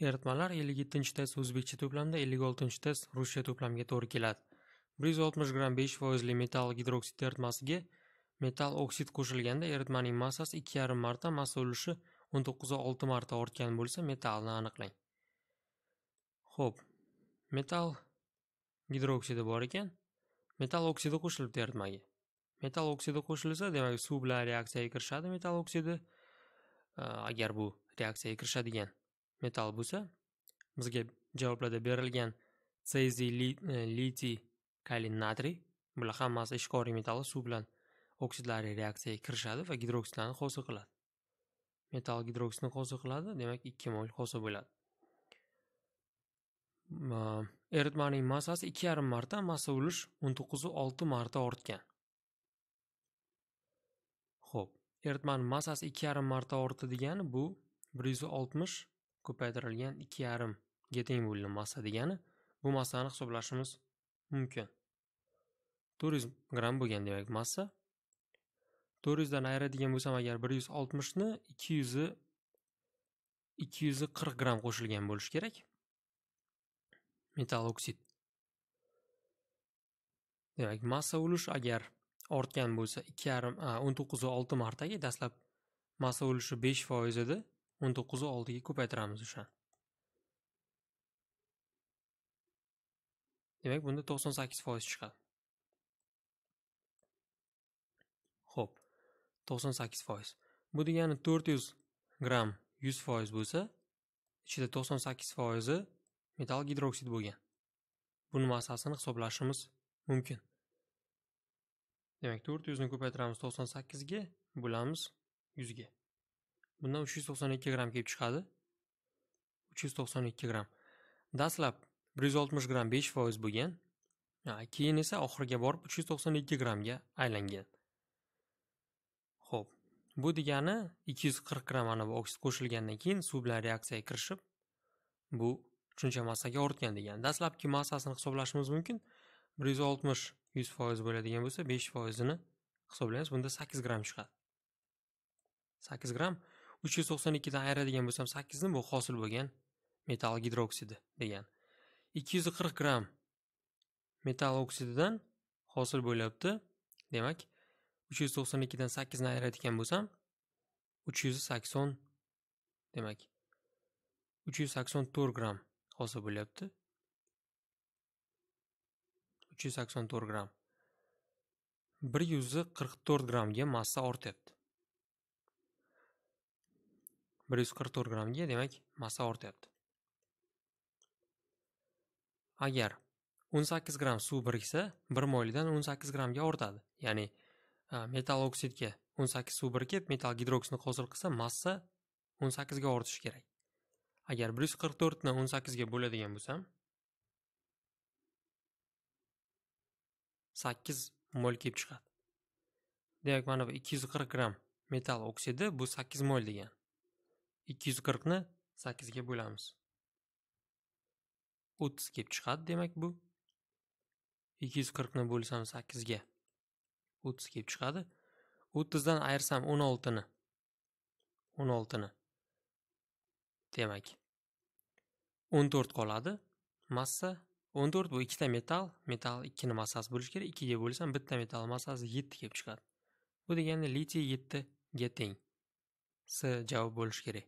Eritmalar 57 test o'zbekcha to'plamda 56 test ruscha to'plamga to'g'ri keladi. 160 gramm 5% metall gidroksid eritmasiga metall oksid qo'shilganda eritmaning massasi 2,5 marta, massa ulushi 19.6 marta ortgan bo'lsa, metallni aniqlang. Xo'p, metall gidroksidi bor ekan. Metall oksidi qo'shilibdi eritmaga. Metall oksidi qo'shilsa, demak suv bilan reaksiyaga kirishadi metall oksidi. Agar bu reaksiyaga kirishadigan metall bo'lsa bizga javoblarda berilgan seziy litiy kaliy natriy bular hammasi ishqoriy metalli suv bilan oksidlariy reaksiyaga kirishadi va gidroksidlarni hosil qiladi. Metall gidroksidni hosil qiladi demak ikki mol hosil bo'ladi. Eritmaning massasi ikki yarim marta massa ulush o'n to'qqizu olti marta ortgan. Ho'p eritmani massasi ikki yarim marta ortdi degani bu bir yuz oltmish ko'paytirilgan ikki yarimga teng bo'lgan massa degani bu massani hisoblashimiz mumkin. To'rt yuz gramm bo'lgan demak massa to'rt yuzdan ayiradigan bo'lsam agar bir yuz oltmishni ikki yuzi ikki yuzi qirq gramm qo'shilgan bo'lishi kerak. Metall oksid. Demak massa ulush agar ortgan bo'lsa ikki yarim o'n to'qqizu olti martaga dastlab massa ulushi besh foiz edi o'n to'qqizu oltiga ko'paytiramiz o'shani demak bunda to'qson sakkiz foiz chiqadi. Ho'p to'qson sakkiz foiz. Bu degani to'rt yuz gramm yuz foiz bo'lsa ichida to'qson sakkiz foizi metall gidroksid bo'lgan. Buni massasini hisoblashimiz mumkin. Demak to'rt yuzni ko'paytiramiz to'qson sakkizga bo'lamiz yuzga. Bundan 392 gramm kelib chiqadi. 392 gramm dastlab 160 gramm 5 foiz bo'lgan. Keyin esa oxiriga borib 392 grammga aylangan. Ho'p bu degani 240 gramm anavi oksid qo'shilgandan keyin suv bilan reaksiyaga kirishib bu shuncha massaga ortgan degani. Dastlabki massasini hisoblashimiz mumkin. 160 100 foiz bo'ladigan bo'lsa 5 foizini hisoblaymiz. Bunda 8 gramm chiqadi. 8 gramm uch yuz to'qson ikkidan ayiradigan bo'lsam sakkizni bu hosil bo'lgan metall gidroksidi degan. Ikki yuz qirq gramm metall oksididan hosil bo'lyapti. Demak uch yuz to'qson ikkidan sakkizni ayiradigan bo'lsam uch yuz sakson demak uch yuz sakson to'rt gramm hosil bo'lyapti. uch yuz sakson to'rt gramm bir yuz qirq to'rt grammga massa ortyapti. Bir yuz qirq to'rt grammga demak massa ortyapti agar o'n sakkiz gramm suv biriksa bir moldan o'n sakkiz grammga ortadi. Ya'ni metal oksidga o'n sakkiz suv birikib metal gidroksidni hosil qilsa massa o'n sakkizga ortishi kerak. Agar bir yuz qirq to'rtni o'n sakkizga bo'ladigan bo'lsam sakkiz mol kelib chiqadi. Demak mana bu ikki yuz qirq gramm oksidi bu sakkiz mol degan. Ikki yuz qirqni sakkizga bo'lamiz. O'ttiz kelib chiqadi demak bu. Ikki yuz qirqni bo'lsam sakkizga o'ttiz kelib chiqadi. O'ttizdan ayirsam o'n oltini o'n oltini demak o'n to'rt qoladi. Massa o'n to'rt bu ikkita metal metall ikkini massasi bo'lishi kerak ikkiga bo'lsam bitta metal massasi yetti kelib chiqadi. Bu degani litiy yettiga teng. S javob bo'lishi kerak.